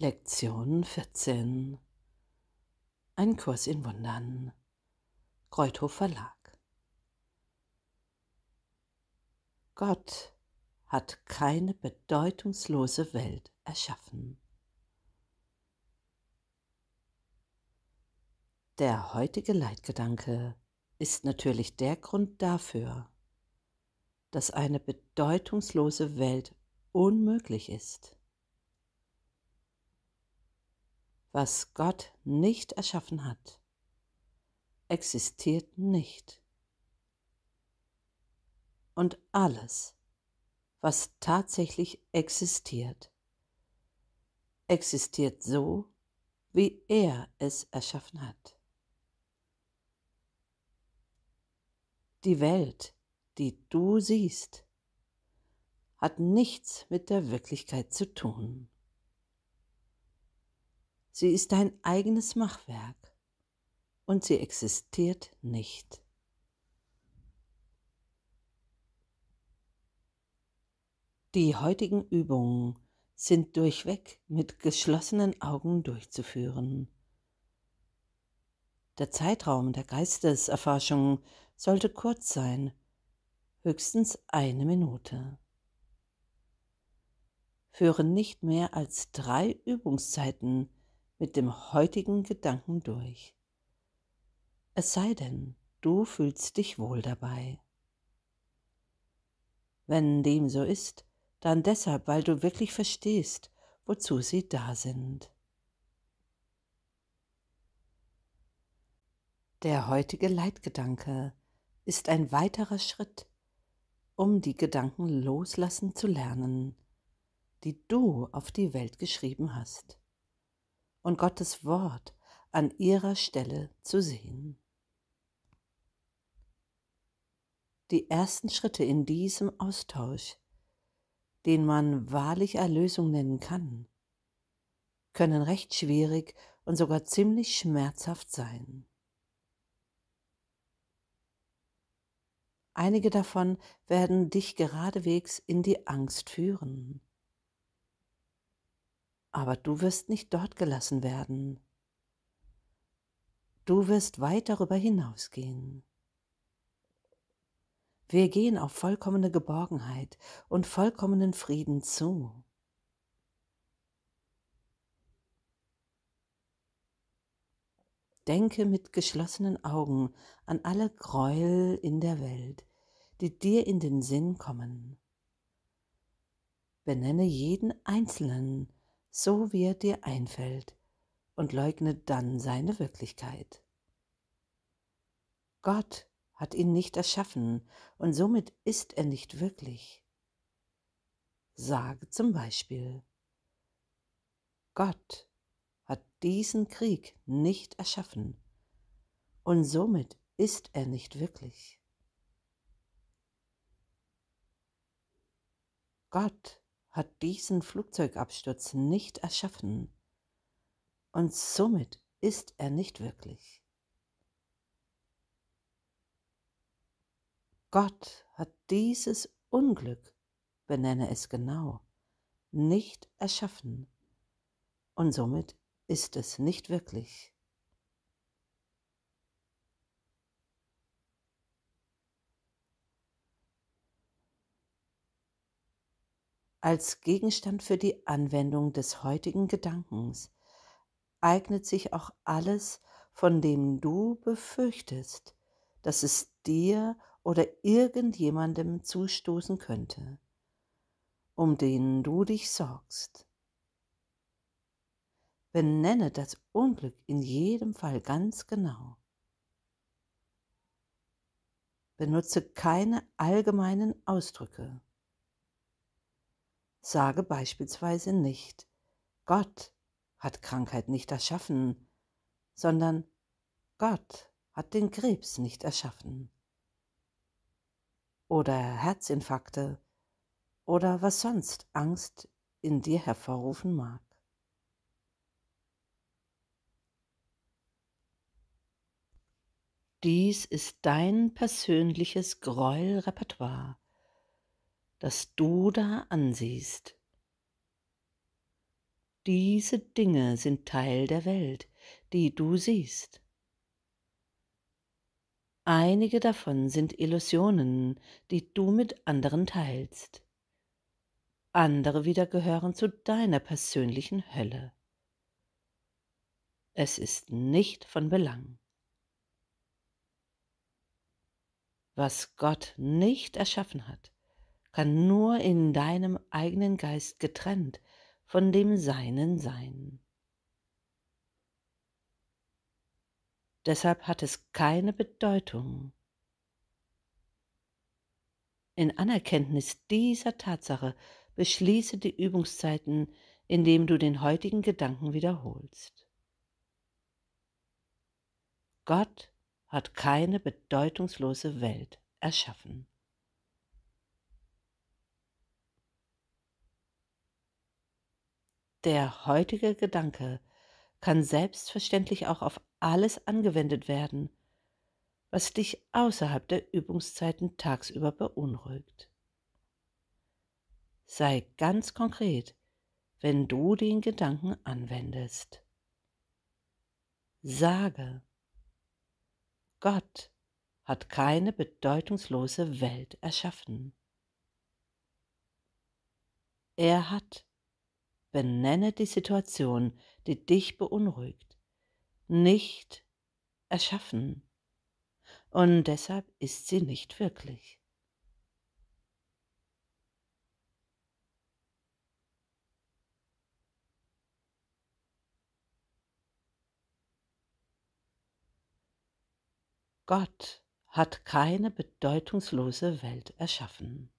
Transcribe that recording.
Lektion 14 Ein Kurs in Wundern Kreuthof Verlag Gott hat keine bedeutungslose Welt erschaffen. Der heutige Leitgedanke ist natürlich der Grund dafür, dass eine bedeutungslose Welt unmöglich ist. Was Gott nicht erschaffen hat, existiert nicht. Und alles, was tatsächlich existiert, existiert so, wie er es erschaffen hat. Die Welt, die du siehst, hat nichts mit der Wirklichkeit zu tun. Sie ist dein eigenes Machwerk und sie existiert nicht. Die heutigen Übungen sind durchweg mit geschlossenen Augen durchzuführen. Der Zeitraum der Geisteserforschung sollte kurz sein, höchstens eine Minute. Führe nicht mehr als drei Übungszeiten mit dem heutigen Gedanken durch. Es sei denn, du fühlst dich wohl dabei. Wenn dem so ist, dann deshalb, weil du wirklich verstehst, wozu sie da sind. Der heutige Leitgedanke ist ein weiterer Schritt, um die Gedanken loslassen zu lernen, die du auf die Welt geschrieben hast und Gottes Wort an ihrer Stelle zu sehen. Die ersten Schritte in diesem Austausch, den man wahrlich Erlösung nennen kann, können recht schwierig und sogar ziemlich schmerzhaft sein. Einige davon werden dich geradewegs in die Angst führen aber du wirst nicht dort gelassen werden. Du wirst weit darüber hinausgehen. Wir gehen auf vollkommene Geborgenheit und vollkommenen Frieden zu. Denke mit geschlossenen Augen an alle Gräuel in der Welt, die dir in den Sinn kommen. Benenne jeden einzelnen so wie er dir einfällt, und leugne dann seine Wirklichkeit. Gott hat ihn nicht erschaffen und somit ist er nicht wirklich. Sage zum Beispiel, Gott hat diesen Krieg nicht erschaffen und somit ist er nicht wirklich. Gott hat diesen Flugzeugabsturz nicht erschaffen und somit ist er nicht wirklich. Gott hat dieses Unglück, benenne es genau, nicht erschaffen und somit ist es nicht wirklich. Als Gegenstand für die Anwendung des heutigen Gedankens eignet sich auch alles, von dem du befürchtest, dass es dir oder irgendjemandem zustoßen könnte, um den du dich sorgst. Benenne das Unglück in jedem Fall ganz genau. Benutze keine allgemeinen Ausdrücke. Sage beispielsweise nicht, Gott hat Krankheit nicht erschaffen, sondern Gott hat den Krebs nicht erschaffen. Oder Herzinfarkte oder was sonst Angst in dir hervorrufen mag. Dies ist dein persönliches Gräuelrepertoire das du da ansiehst. Diese Dinge sind Teil der Welt, die du siehst. Einige davon sind Illusionen, die du mit anderen teilst. Andere wieder gehören zu deiner persönlichen Hölle. Es ist nicht von Belang. Was Gott nicht erschaffen hat, kann nur in deinem eigenen Geist getrennt von dem Seinen sein. Deshalb hat es keine Bedeutung. In Anerkenntnis dieser Tatsache beschließe die Übungszeiten, indem du den heutigen Gedanken wiederholst. Gott hat keine bedeutungslose Welt erschaffen. Der heutige Gedanke kann selbstverständlich auch auf alles angewendet werden, was dich außerhalb der Übungszeiten tagsüber beunruhigt. Sei ganz konkret, wenn du den Gedanken anwendest. Sage, Gott hat keine bedeutungslose Welt erschaffen. Er hat, benenne die Situation, die dich beunruhigt, nicht erschaffen und deshalb ist sie nicht wirklich. Gott hat keine bedeutungslose Welt erschaffen.